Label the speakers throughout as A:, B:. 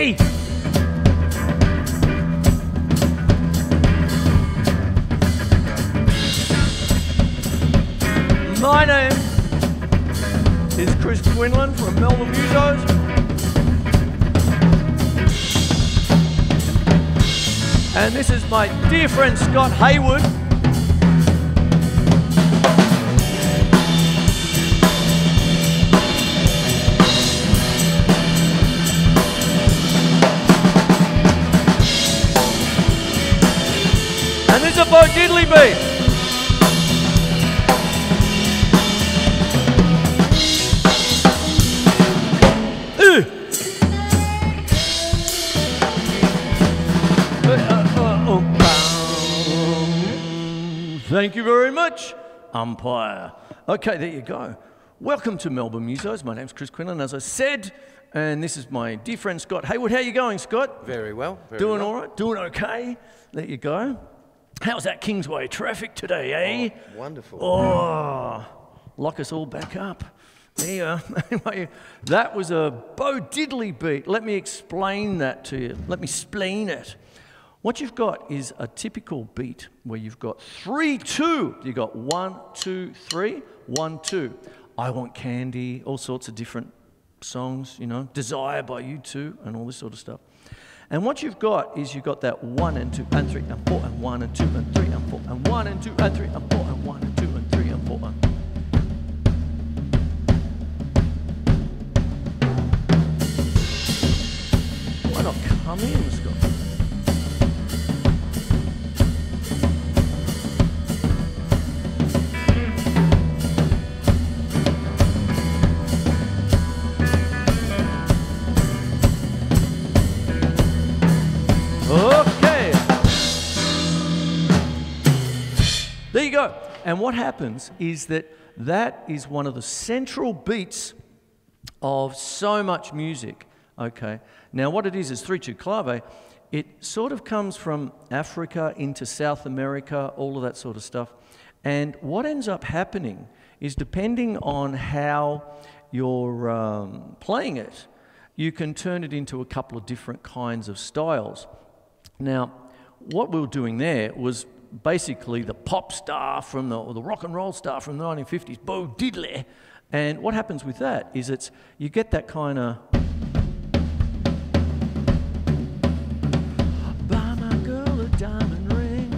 A: My name is Chris Quinlan from Melbourne Musos. And this is my dear friend Scott Hayward. Bo Diddley. Uh. Thank you very much, umpire. Okay, there you go. Welcome to Melbourne Musos. My name's Chris Quinlan, as I said, and this is my dear friend Scott Hayward. How are you going, Scott?
B: Very well. Very
A: Doing
B: well.
A: all right? Doing okay? There you go. How's that Kingsway traffic today, eh?
B: Oh, wonderful.
A: Oh, lock us all back up. There. Anyway, that was a Bo Diddley beat. Let me explain that to you. Let me spleen it. What you've got is a typical beat where you've got three, two. You've got one, two, three, one, two. I Want Candy, all sorts of different songs, you know, Desire by U2 and all this sort of stuff. And what you've got is you've got that one and two and three and four and one and two and three and four and one and two and three and four and one and two and three and four. And Why not come in, Scott? And what happens is that that is one of the central beats of so much music. Okay. Now, what it is is 3 2 clave. It sort of comes from Africa into South America, all of that sort of stuff. And what ends up happening is depending on how you're um, playing it, you can turn it into a couple of different kinds of styles. Now, what we were doing there was basically the pop star from the, or the rock and roll star from the 1950s, Bo Diddley. And what happens with that is it's, you get that kind of. Buy my girl a diamond ring.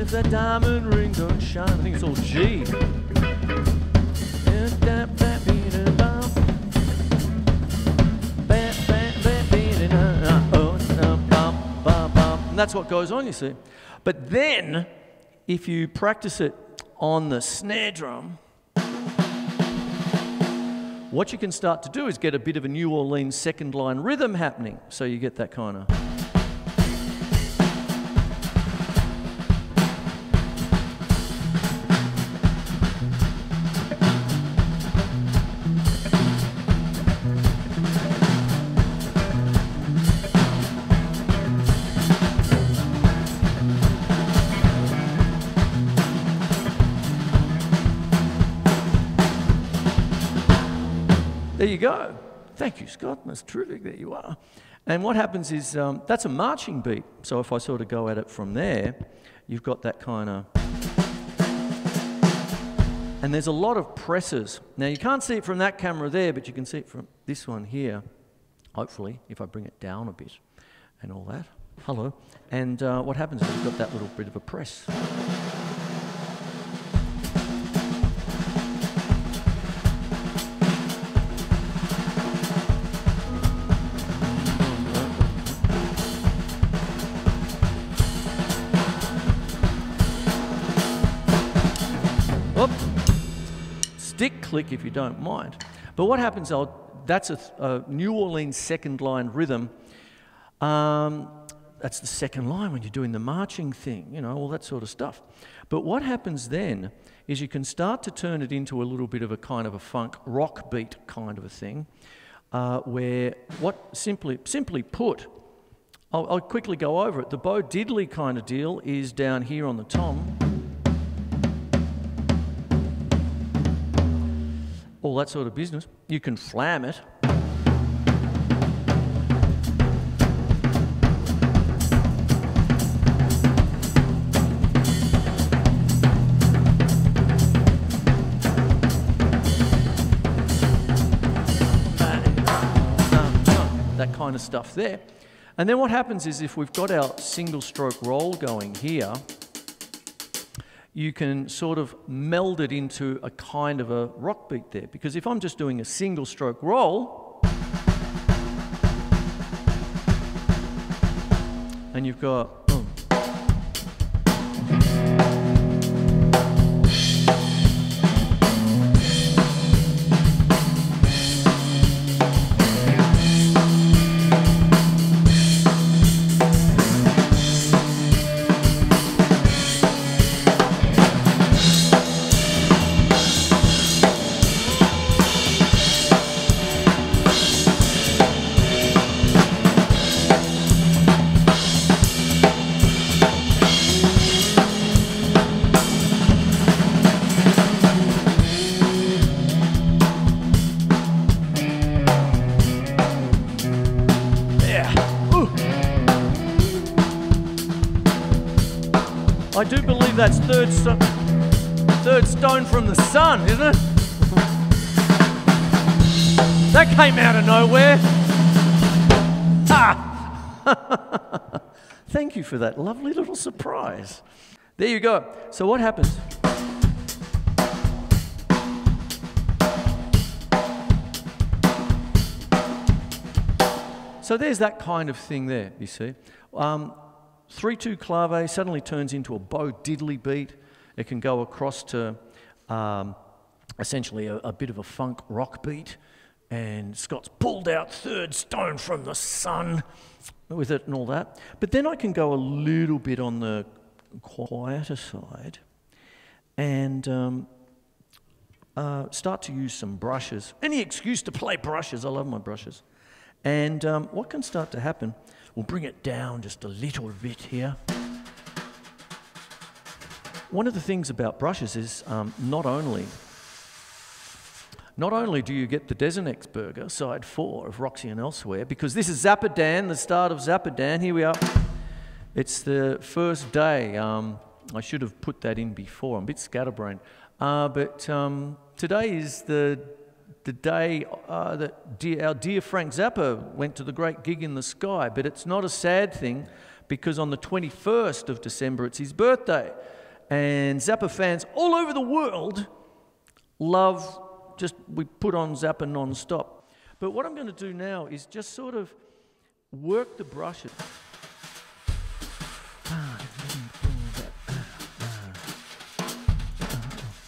A: If that diamond ring don't shine, I think it's all G. If that- that beat that's what goes on, you see. But then, if you practice it on the snare drum, what you can start to do is get a bit of a New Orleans second line rhythm happening. So you get that kind of. There you go. Thank you, Scott. That's terrific. There you are. And what happens is um, that's a marching beat. So if I sort of go at it from there, you've got that kind of. And there's a lot of presses. Now you can't see it from that camera there, but you can see it from this one here. Hopefully, if I bring it down a bit and all that. Hello. And uh, what happens is you've got that little bit of a press. Click if you don't mind. But what happens, that's a, a New Orleans second line rhythm. Um, that's the second line when you're doing the marching thing, you know, all that sort of stuff. But what happens then is you can start to turn it into a little bit of a kind of a funk rock beat kind of a thing, uh, where what simply, simply put, I'll, I'll quickly go over it. The Bo Diddley kind of deal is down here on the tom. all that sort of business. You can flam it. that kind of stuff there. And then what happens is if we've got our single stroke roll going here, you can sort of meld it into a kind of a rock beat there. Because if I'm just doing a single stroke roll, and you've got I do believe that's third, third stone from the sun, isn't it? that came out of nowhere. Ah! Thank you for that lovely little surprise. There you go. So, what happens? So, there's that kind of thing there, you see. Um, 3 2 clave suddenly turns into a Bo Diddley beat. It can go across to um, essentially a, a, bit of a funk rock beat. And Scott's pulled out third stone from the sun with it and all that. But then I can go a little bit on the quieter side and um, uh, start to use some brushes. Any excuse to play brushes. I love my brushes. And um, what can start to happen We'll bring it down just a little bit here. One of the things about brushes is um, not only not only do you get the Desenex burger, side four of Roxy and Elsewhere, because this is Zappadan, the start of Zappadan. Here we are. It's the first day. Um, I should have put that in before. I'm a bit scatterbrained. Uh, but um, today is the the day uh, that dear, our dear Frank Zappa went to the great gig in the sky. But it's not a sad thing because on the 21st of December, it's his birthday. And Zappa fans all over the world love just, we put on Zappa non stop. But what I'm going to do now is just sort of work the brushes.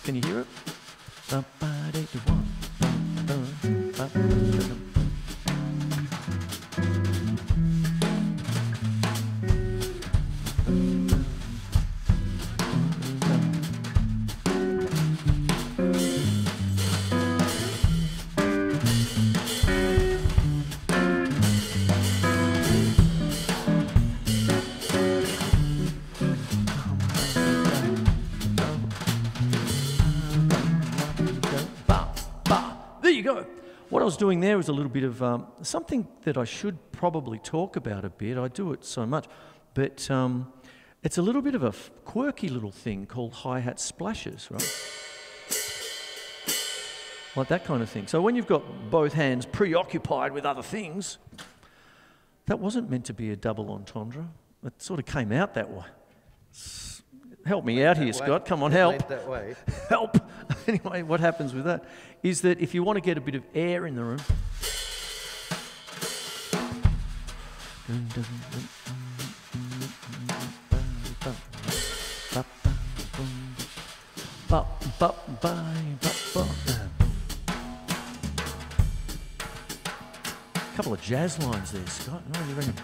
A: Can you hear it? Was doing there was a little bit of um, something that I should probably talk about a bit. I do it so much, but um, it's a little bit of a quirky little thing called hi hat splashes, right? Like that kind of thing. So when you've got both hands preoccupied with other things, that wasn't meant to be a double entendre. It sort of came out that way. Help me out here, way. Scott. Come on, help.
B: That way.
A: help. anyway, what happens with that is that if you want to get a bit of air in the room, a couple of jazz lines there, Scott. Oh, you reckon?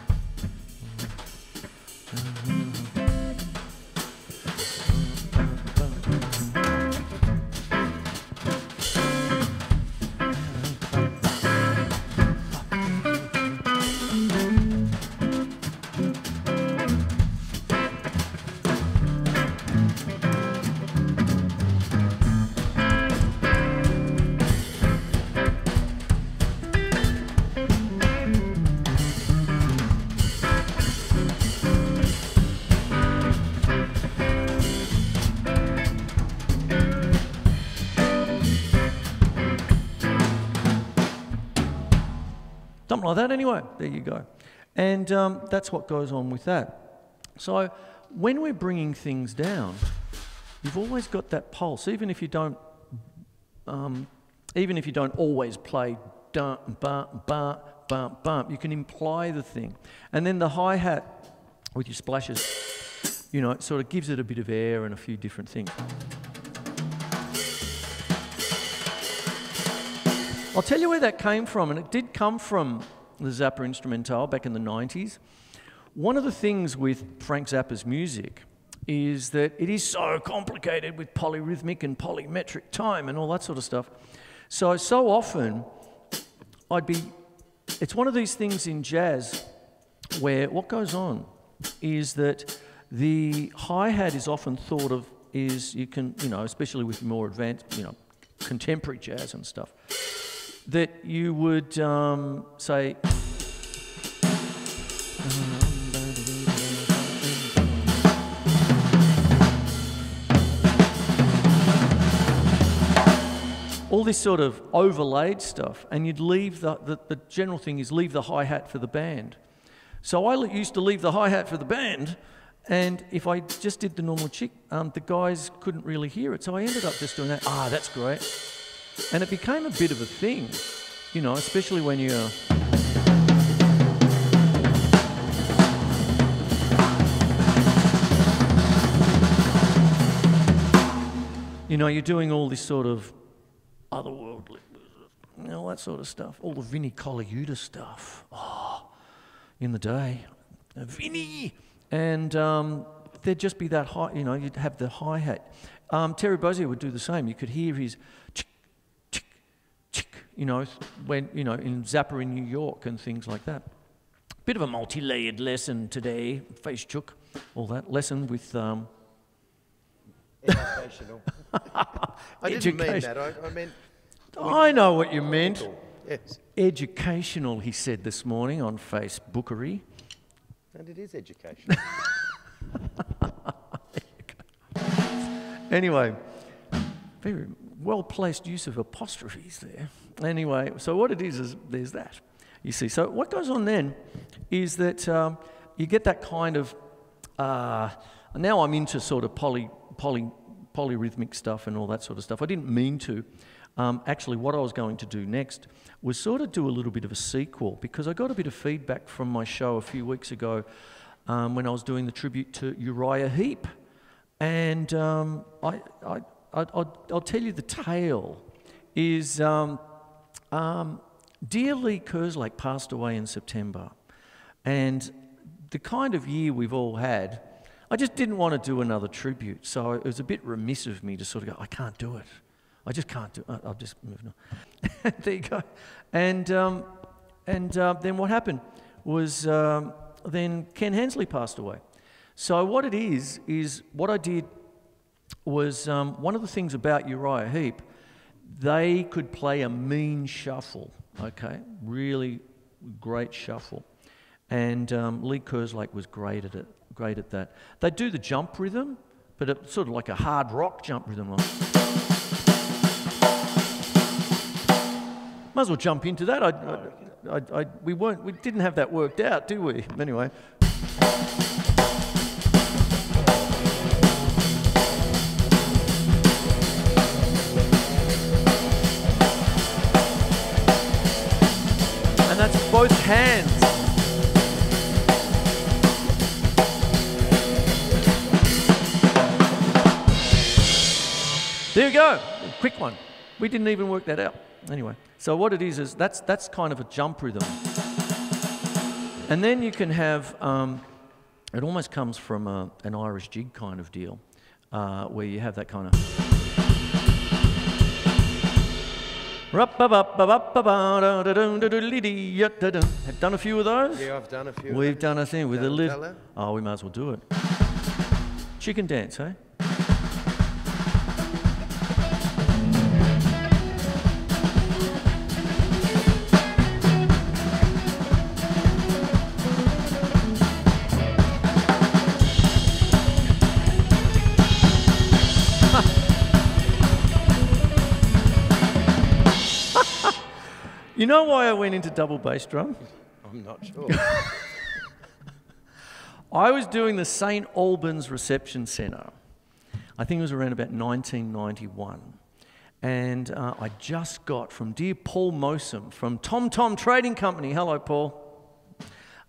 A: Something like that. Anyway, there you go, and um, that's what goes on with that. So when we're bringing things down, you've always got that pulse, even if you don't, um, even if you don't always play bump, bump, bump, bump. You can imply the thing, and then the hi hat with your splashes, you know, it sort of gives it a bit of air and a few different things. I'll tell you where that came from, and it did come from the Zappa Instrumental back in the 90s. One of the things with Frank Zappa's music is that it is so complicated with polyrhythmic and polymetric time and all that sort of stuff. So, so often I'd be, it's one of these things in jazz where what goes on is that the hi hat is often thought of is you can, you know, especially with more advanced, you know, contemporary jazz and stuff that you would um, say, all this sort of overlaid stuff, and you'd leave the, the, the general thing is leave the hi hat for the band. So I used to leave the hi hat for the band, and if I just did the normal chick, um, the guys couldn't really hear it. So I ended up just doing that. Ah, that's great. And it became a bit of a thing, you know, especially when you're. You know, you're doing all this sort of otherworldly, know, that sort of stuff. All the Vinnie Colaiuta stuff. Oh, in the day. Vinny! And um, there'd just be that high, you know, you'd have the hi hat. Um, Terry Bozzio would do the same. You could hear his you know, when, you know, in Zappa in New York and things like that. Bit of a multi-layered lesson today, face chook, all that lesson with... Um,
B: Educational. I didn't mean that. I, I meant...
A: I know what you meant.
B: Yes.
A: Educational, he said this morning on Facebookery.
B: And it is educational.
A: anyway, very well placed use of apostrophes there. Anyway, so what it is is there's that. You see, so what goes on then is that um, you get that kind of. Uh, now I'm into sort of poly, poly, polyrhythmic stuff and all that sort of stuff. I didn't mean to. Um, actually, what I was going to do next was sort of do a little bit of a sequel because I got a bit of feedback from my show a few weeks ago um, when I was doing the tribute to Uriah Heep. And um, I, I, I'll, I'll, tell you the tale is um, um, dear Lee Kerslake passed away in September. And the kind of year we've all had, I just didn't want to do another tribute. So it was a bit remiss of me to sort of go, I can't do it. I just can't do it. I'll just move on. there you go. And, um, and uh, then what happened was um, then Ken Hensley passed away. So what it is, is what I did was um, one of the things about Uriah Heep, they could play a mean shuffle, okay? Really great shuffle. And um, Lee Kerslake was great at it, great at that. They do the jump rhythm, but it's sort of like a hard rock jump rhythm. Like. Might as well jump into that. I, I, I, we weren't, we didn't have that worked out, do we? Anyway. Both hands. There you go, quick one. We didn't even work that out. Anyway, so what it is is that's that's kind of a jump rhythm, and then you can have. Um, it almost comes from a, an Irish jig kind of deal, uh, where you have that kind of. Have done a few of those?
B: Yeah, I've done a few.
A: We've done a thing with a lift. Oh, we might as well do it. Chicken dance, eh? You know why I went into double bass drum?
B: I'm not sure.
A: I was doing the St. Albans Reception Centre. I think it was around about 1991. And uh, I just got from dear Paul Mosum from Tom Tom Trading Company. Hello, Paul.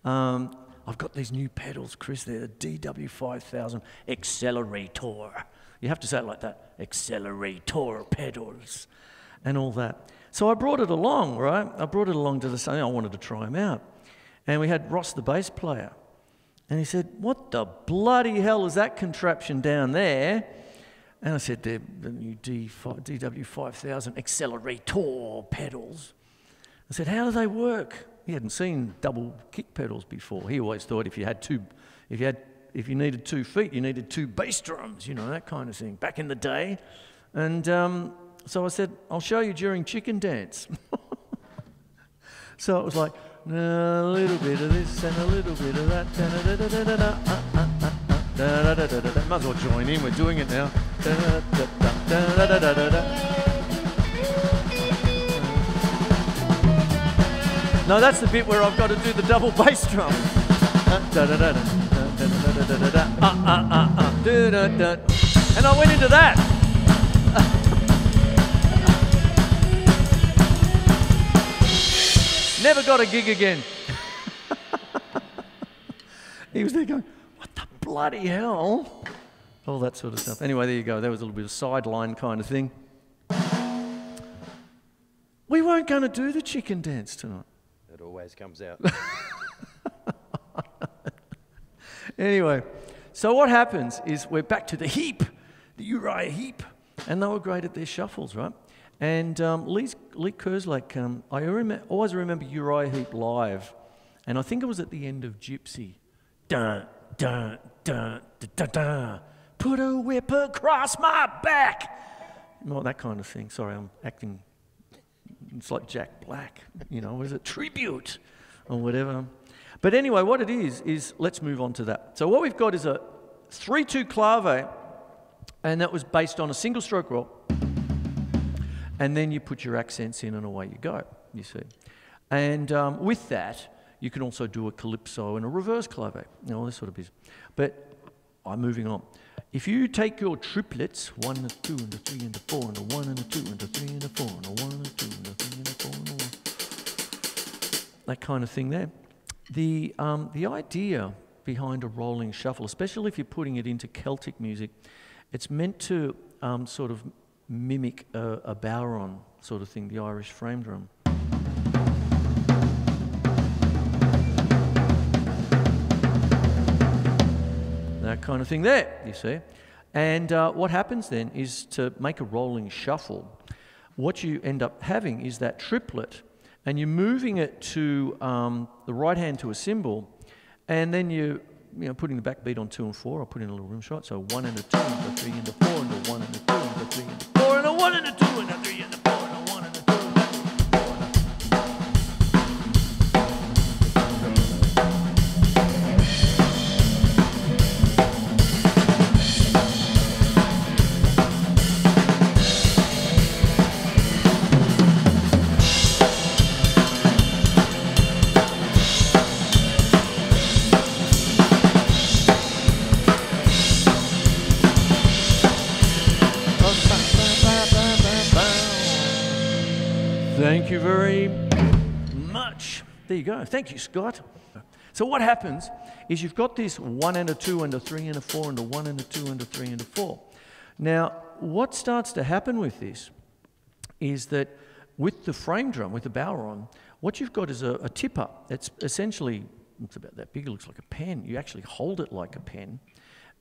A: Um, I've got these new pedals, Chris. They're the DW5000 Accelerator. You have to say it like that Accelerator pedals and all that. So I brought it along, right? I brought it along to the same. I wanted to try them out. And we had Ross, the bass player. And he said, What the bloody hell is that contraption down there? And I said, They're the new DW5000 accelerator pedals. I said, How do they work? He hadn't seen double kick pedals before. He always thought if you had two, if you had, if you needed two feet, you needed two bass drums, you know, that kind of thing, back in the day. And um, so I said, I'll show you during chicken dance. so it was like, a little bit of this and a little bit of that. Might as well join in, we're doing it now. No, that's the bit where I've got to do the double bass drum. And I went into that. Never got a gig again. he was there going, What the bloody hell? All that sort of stuff. Anyway, there you go. That was a little bit of sideline kind of thing. We weren't going to do the chicken dance tonight.
B: It always comes out.
A: anyway, so what happens is we're back to the Heep, the Uriah Heep, and they were great at their shuffles, right? And um, Lee's, Lee Kerslake, um, I rem- always remember Uriah Heep live, and I think it was at the end of Gypsy. Dun, dun, dun, dun, dun, dun. Put a whip across my back. Well, that kind of thing. Sorry, I'm acting it's like Jack Black, you know, was it tribute or whatever? But anyway, what it is, is let's move on to that. So what we've got is a 3-2 clave, and that was based on a single stroke roll. And then you put your accents in and away you go, you see. And um, with that, you can also do a calypso and a reverse clave, you all this sort of business. But I'm moving on. If you take your triplets, one and a two and a three and a four and a one and a two and a three and a four and a one and a two and a three and a four and a one, that kind of thing there. The, um, the idea behind a rolling shuffle, especially if you're putting it into Celtic music, it's meant to um, sort of mimic a, a bodhrán sort of thing, the Irish frame drum. that kind of thing there, you see. And uh, what happens then is to make a rolling shuffle, what you end up having is that triplet, and you're moving it to um, the right hand to a cymbal, and then you you know, putting the backbeat on two and four, I'll put in a little rim shot. So one and a two and a three and a Thank you very much. There you go. Thank you, Scott. So what happens is you've got this one and a two and a three and a four and a one and a two and a three and a four. Now, what starts to happen with this is that with the frame drum, with the bodhrán, what you've got is a, a tipper. It's essentially, it's about that big, it looks like a pen. You actually hold it like a pen,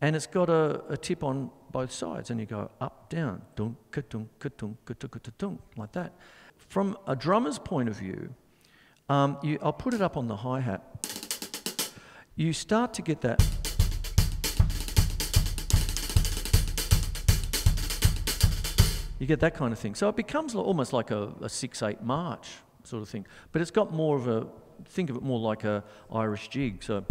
A: and it's got a, a tip on both sides, and you go up, down, dunk, dunk, dunk, dunk, dunk, like that. From a drummer's point of view, um, you, I'll put it up on the hi hat. You start to get that. You get that kind of thing. So it becomes almost like a, a 6 8 march sort of thing. But it's got more of a, think of it more like a Irish jig. So.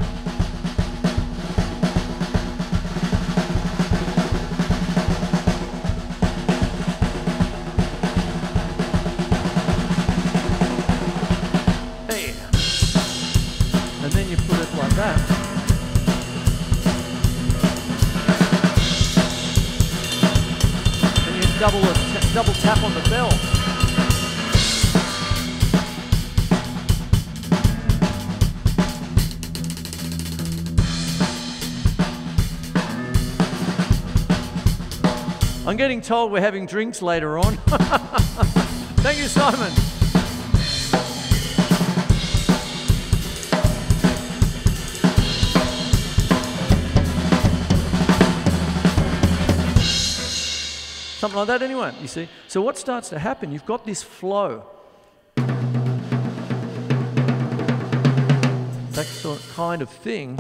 A: put it like that. And you double, a double tap on the bell. I'm getting told we're having drinks later on. Thank you, Simon. Something like that, anyway, you see. So, what starts to happen? You've got this flow. That sort of kind of thing.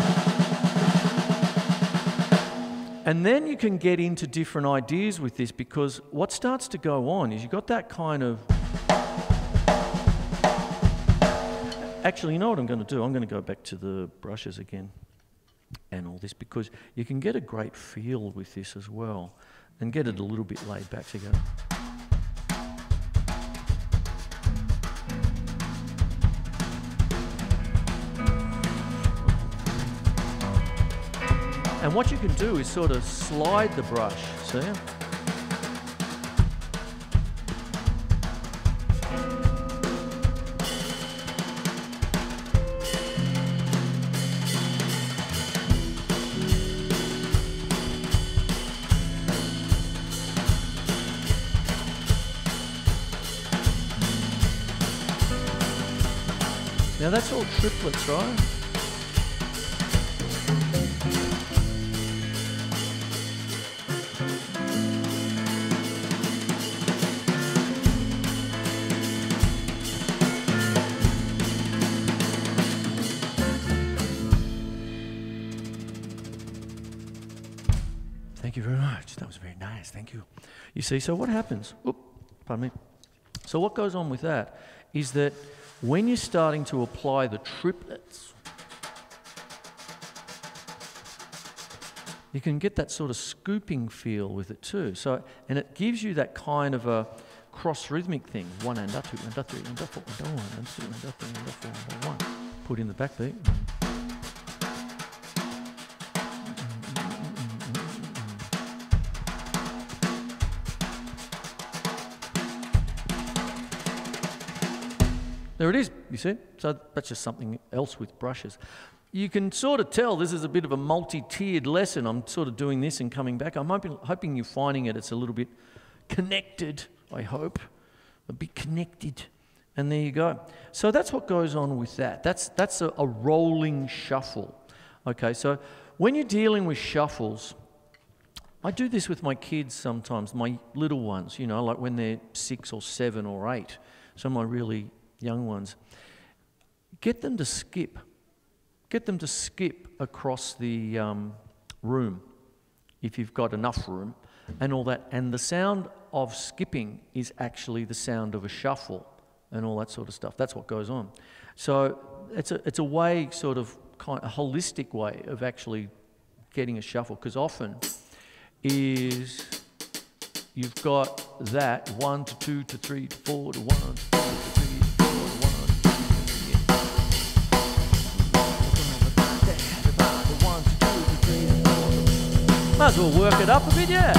A: And then you can get into different ideas with this because what starts to go on is you've got that kind of. Actually, you know what I'm going to do? I'm going to go back to the brushes again and all this because you can get a great feel with this as well and get it a little bit laid back together. And what you can do is sort of slide the brush, see? Now that's all triplets, right? Thank you. Very much. That was very nice. Thank you. You see, so what happens? Oop, pardon me. So what goes on with that is that when you're starting to apply the triplets, you can get that sort of scooping feel with it too. So, and it gives you that kind of a cross rhythmic thing. One and a two and a three and a four and a one and two and a three and a four and a one. Put in the backbeat. There it is, you see? So that's just something else with brushes. You can sort of tell this is a bit of a multi tiered lesson. I'm sort of doing this and coming back. I'm hoping, hoping you're finding it. It's a little bit connected, I hope. A bit connected. And there you go. So that's what goes on with that. That's, that's a, a rolling shuffle. Okay, so when you're dealing with shuffles, I do this with my kids sometimes, my little ones, you know, like when they're six or seven or eight. Some of my really young ones, get them to skip. Get them to skip across the um, room if you've got enough room and all that. And the sound of skipping is actually the sound of a shuffle and all that sort of stuff. That's what goes on. So it's a, it's a way, sort of, kind, a holistic way of actually getting a shuffle because often is you've got that one to two to three to four to one Might as well work it up a bit, yeah.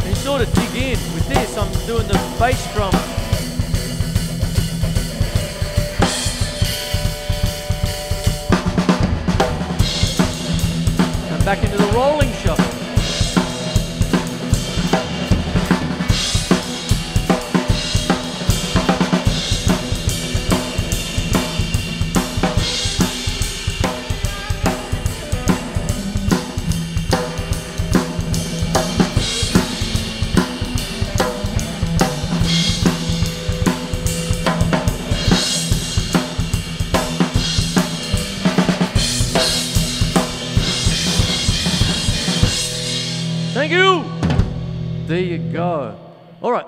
A: And you sort of dig in with this. I'm doing the bass drum.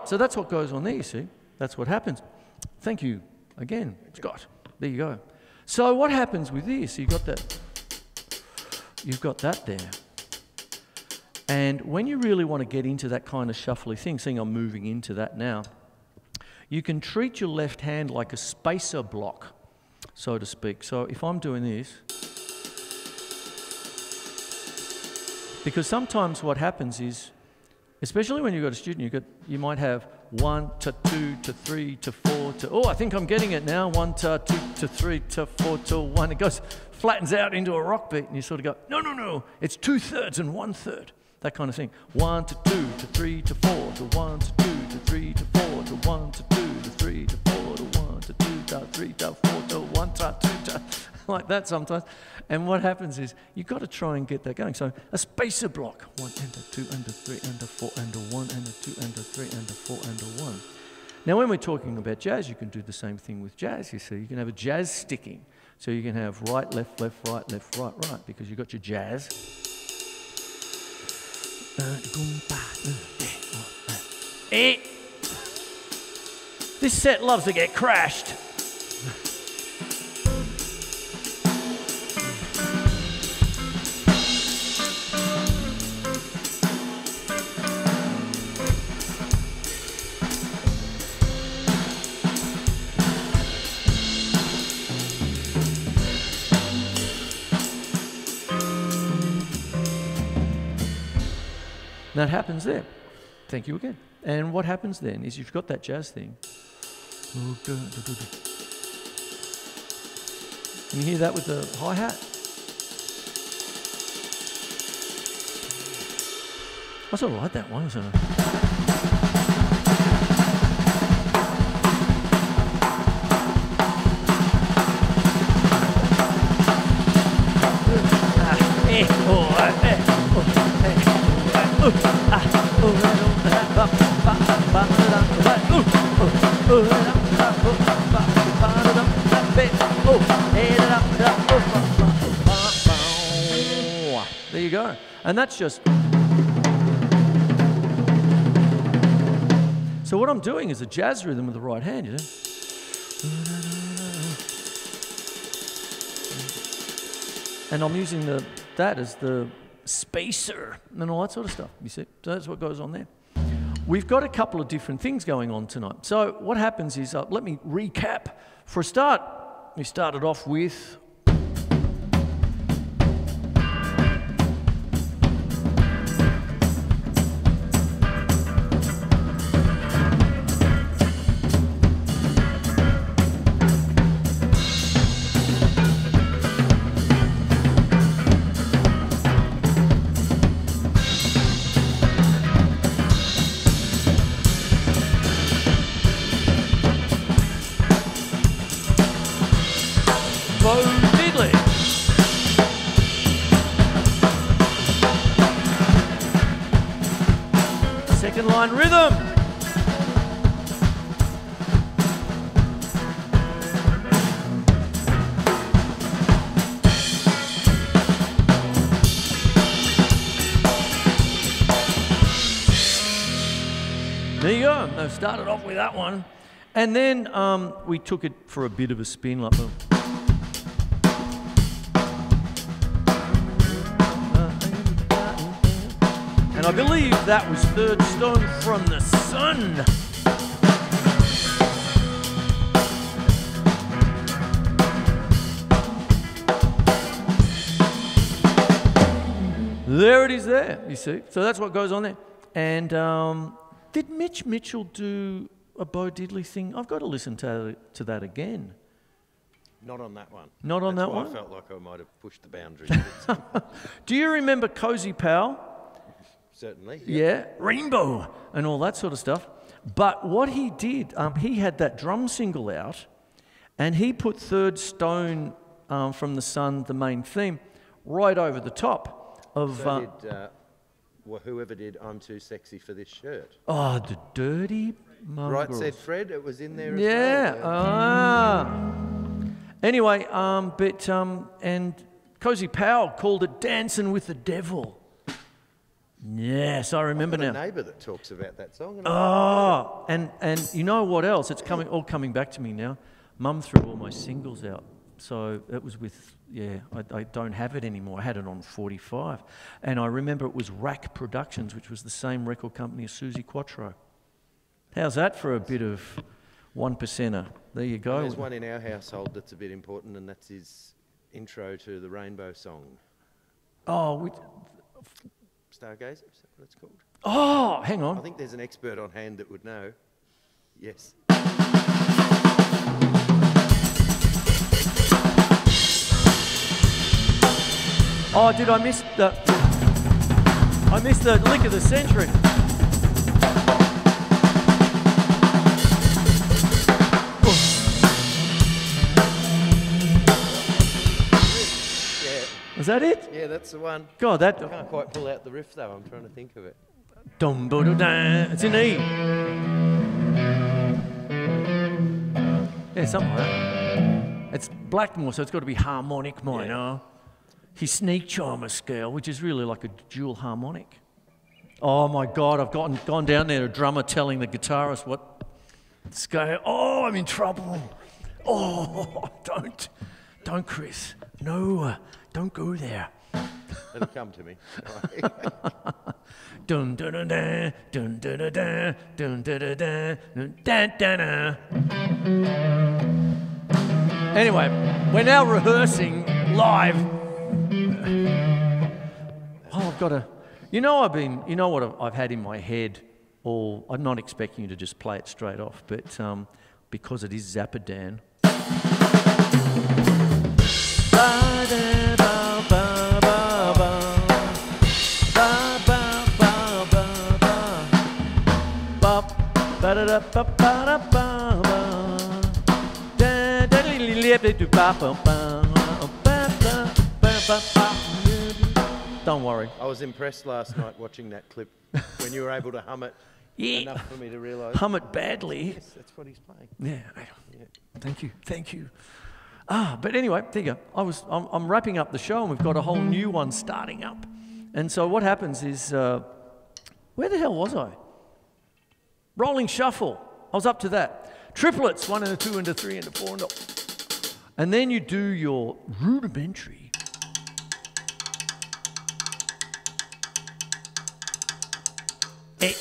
A: So that's what goes on there, you see. That's what happens. Thank you again, Scott. There you go. So what happens with this? You've got that. You've got that there. And when you really want to get into that kind of shuffly thing, seeing I'm moving into that now, You can treat your left hand like a spacer block, so to speak. So if I'm doing this, because sometimes what happens is, especially when you've got a student, you, got, you might have one to two to three to four to, oh, I think I'm getting it now, one to two to three to four to one. It goes, flattens out into a rock beat, and you sort of go, no, no, no, it's two thirds and one third. That kind of thing. One to two to three to four to one to two to three to four to one to two to three to four to one to two to three to four to one to two to like that sometimes. And what happens is you've got to try and get that going. So a spacer block one and a two and a three and a four and a one and a two and a three and a four and a one. Now, when we're talking about jazz, you can do the same thing with jazz, you see. You can have a jazz sticking. So you can have right, left, left, right, left, right, right, because you've got your jazz. Eh. This set loves to get crashed. That happens there. Thank you again. And what happens then is you've got that jazz thing. Can you hear that with the hi hat? I sort of like that one. So. There And that's just. So, what I'm doing is a jazz rhythm with the right hand, you know. And I'm using the, that as the spacer and all that sort of stuff, you see. So, that's what goes on there. We've got a couple of different things going on tonight. So, what happens is, uh, let me recap. For a start, we started off with started off with that one. And then um, we took it for a bit of a spin, like And I believe that was Third Stone from the Sun. There it is, there, you see. So that's what goes on there. And um, did Mitch Mitchell do a Bo Diddley thing? I've got to listen to, to that again.
B: Not on that one.
A: Not on
B: That's
A: that one?
B: I felt like I might have pushed the boundaries.
A: do you remember Cozy Powell?
B: Certainly.
A: Yeah. yeah. Rainbow and all that sort of stuff. But what he did, um, he had that drum single out and he put Third Stone um, from the Sun, the main theme, right over the top of.
B: So uh, did, uh, well, whoever did I'm Too Sexy for This Shirt.
A: Oh, the dirty mongrels.
B: Right, said Fred. It was in there as
A: yeah. well. Yeah. Ah. Anyway, um, but, um, and Cozy Powell called it Dancing with the Devil. Yes, I remember now.
B: A neighbour that talks about that song.
A: And oh, and and you know what else? It's coming all coming back to me now. Mum threw all my singles out, so it was with yeah, I, I, don't have it anymore. I had it on 45. And I remember it was RAK Productions, which was the same record company as Suzi Quatro. How's that for a bit of one percenter. There you go.
B: And there's one in our household that's a bit important, and that's his intro to the Rainbow Song.
A: Oh, we,
B: Stargazer, is that what it's called?
A: oh, hang on.
B: I think there's an expert on hand that would know. Yes.
A: Oh, did I miss the? I missed the lick of the century.
B: Yeah,
A: Was that it?
B: yeah, that's the one.
A: God, that.
B: I can't quite pull out the riff though. I'm trying to think of it.
A: Dum da da. It's in E. Yeah, something like that. It's Blackmore, so it's got to be harmonic minor. His sneak charmer scale, which is really like a dual harmonic. Oh my God, I've gotten, gone down there, a drummer telling the guitarist what scale. Oh, I'm in trouble. Oh, don't, don't, Chris. No, uh, don't go there.
B: It'll come to me.
A: Dun dun dun dun dun dun dun dun dun dun dun dun dun dun. Anyway, we're now rehearsing live. Oh, I've got to. You know, I've been. You know what I've, had in my head. All I'm not expecting you to just play it straight off, but um, because it is Zappadan. Don't worry.
B: I was impressed last night watching that clip when you were able to hum it
A: Yeah.
B: enough for me to realise.
A: Hum it badly.
B: Yes, that's what he's playing.
A: Yeah. Thank you. Thank you. Ah, but anyway, there you go. I was, I'm, I'm wrapping up the show and we've got a whole new one starting up. And so what happens is, uh, where the hell was I? Rolling shuffle. I was up to that. Triplets, one and a two and a three and a four and a. And then you do your rudimentary. Hey,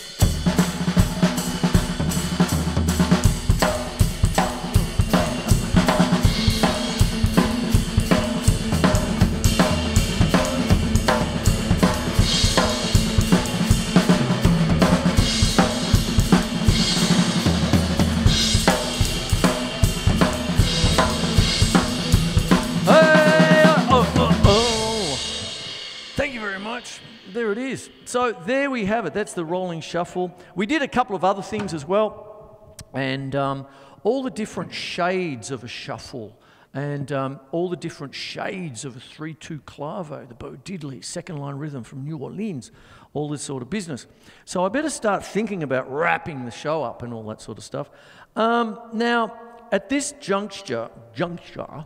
A: So there we have it. That's the rolling shuffle. We did a couple of other things as well, and um, all the different shades of a shuffle, and um, all the different shades of a three-two clave, the Bo Diddley second line rhythm from New Orleans, all this sort of business. So I better start thinking about wrapping the show up and all that sort of stuff. Um, now, at this juncture, juncture,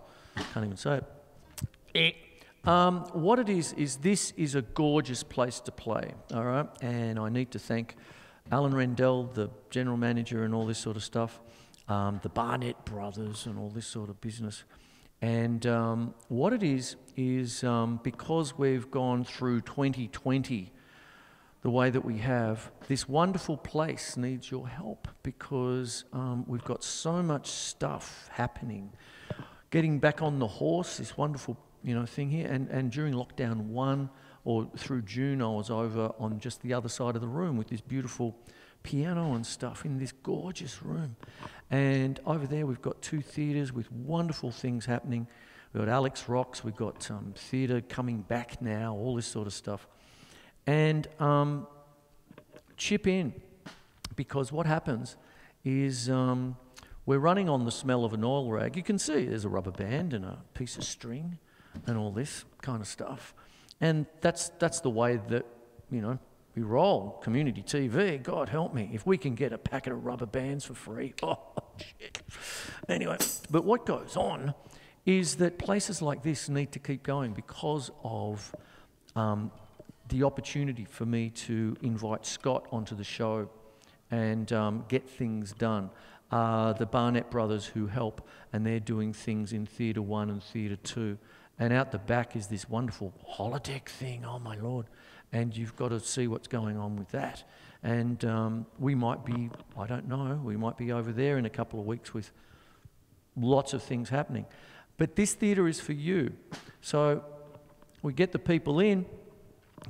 A: can't even say it. Um, what it is, is this is a gorgeous place to play, all right? And I need to thank Alan Rendell, the general manager, and all this sort of stuff, um, the Barnett brothers, and all this sort of business. And um, what it is, is um, because we've gone through 2020 the way that we have, this wonderful place needs your help because um, we've got so much stuff happening getting back on the horse, this wonderful you know thing here. And and during lockdown one or through June, I was over on just the other side of the room with this beautiful piano and stuff in this gorgeous room. And over there, we've got two theatres with wonderful things happening. We've got Alex Rocks, we've got um, theatre coming back now, all this sort of stuff. And um, chip in because what happens is um, we're running on the smell of an oil rag. You can see there's a rubber band and a piece of string and all this kind of stuff. And that's, that's the way that, you know, we roll community TV. God help me. If we can get a packet of rubber bands for free, oh, shit. Anyway, but what goes on is that places like this need to keep going because of um, the opportunity for me to invite Scott onto the show and um, get things done. Uh, the Barnett brothers who help, and they're doing things in Theatre One and Theatre Two. And out the back is this wonderful holodeck thing. Oh my lord! and you've got to see what's going on with that. And um, we might be, I don't know, we might be over there in a couple of weeks with lots of things happening. But this theatre is for you. So we get the people in,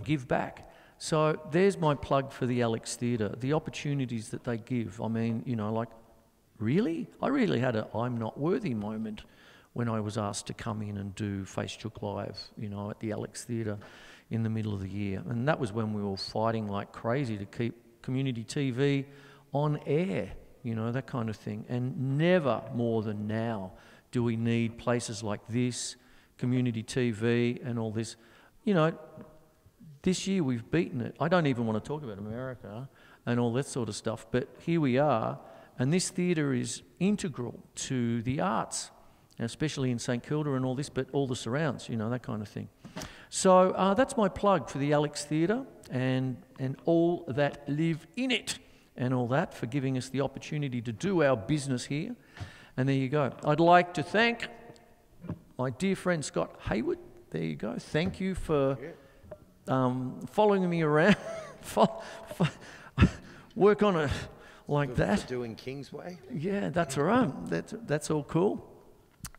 A: give back. So there's my plug for the Alex Theatre, the opportunities that they give. I mean, you know, like, really? I really had a I'm not worthy moment when I was asked to come in and do Facechook Live, you know, at the Alex Theatre in the middle of the year. And that was when we were fighting like crazy to keep community TV on air, you know, that kind of thing. And never more than now do we need places like this, community TV, and all this. You know, this year we've beaten it. I don't even want to talk about America and all that sort of stuff, but here we are, and this theatre is integral to the arts especially in St Kilda and all this, but all the surrounds, you know, that kind of thing. So uh, that's my plug for the Alex Theatre and, and all that live in it and all that for giving us the opportunity to do our business here. And there you go. I'd like to thank my dear friend Scott Hayward. There you go. Thank you for um, following me around. work on it like that.
B: Doing Kingsway.
A: Yeah, that's all right. That's, that's all cool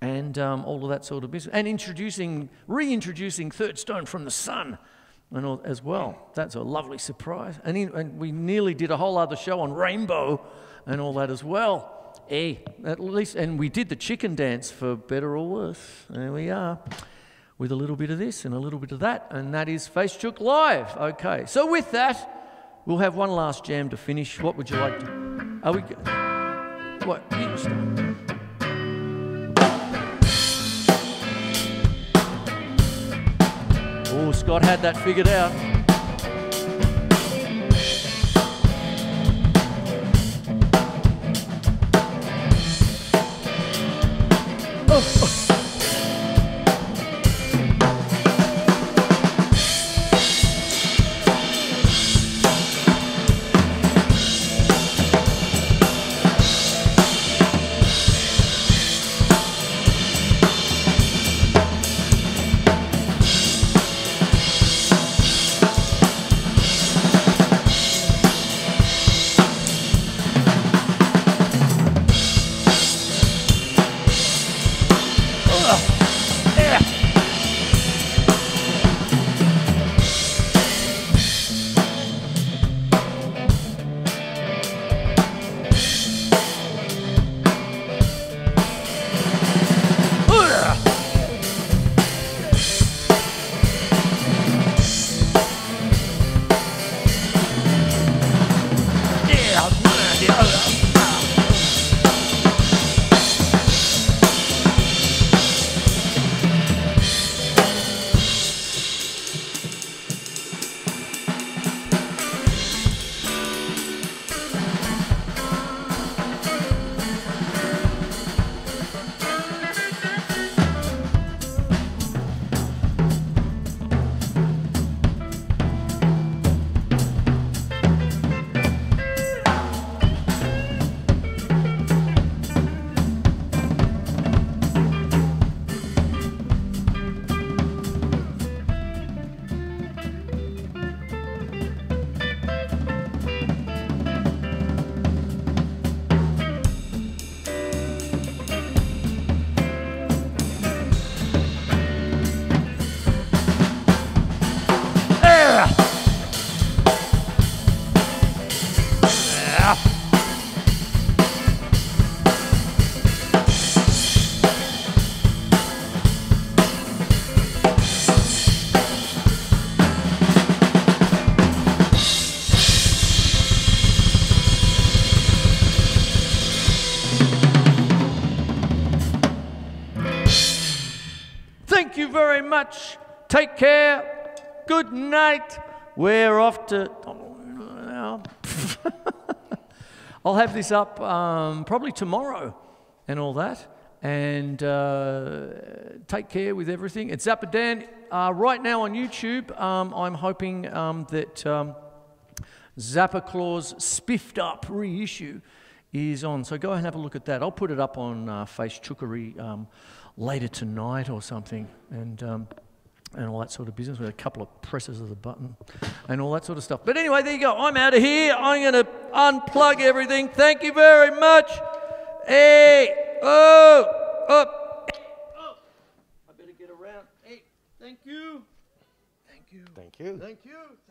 A: and um, all of that sort of business. And introducing, reintroducing Third Stone from the Sun and all, as well. That's a lovely surprise. And, in, and, we nearly did a whole other show on Rainbow and all that as well. Eh, at least, and we did the chicken dance for better or worse. There we are. With a little bit of this and a little bit of that, and that is Facechook Live. Okay, so with that, we'll have one last jam to finish. What would you like to? Are we? What? You start. Scott had that figured out. Take care. Good night. We're off to. I'll have this up um, probably tomorrow and all that. And uh, take care with everything. It's Zappadan. Uh, right now on YouTube, um, I'm hoping um, that um, Zappa Claus Spiffed Up reissue is on. So go and have a look at that. I'll put it up on uh, Face Chookery um, later tonight or something. And um, and all that sort of business with a couple of presses of the button and all that sort of stuff. But anyway, there you go. I'm out of here. I'm going to unplug everything. Thank you very much. Hey, oh, up. Oh, I better get around. Hey, thank you. Thank you.
B: Thank you.
A: Thank you. Thank you. Thank you. Thank you.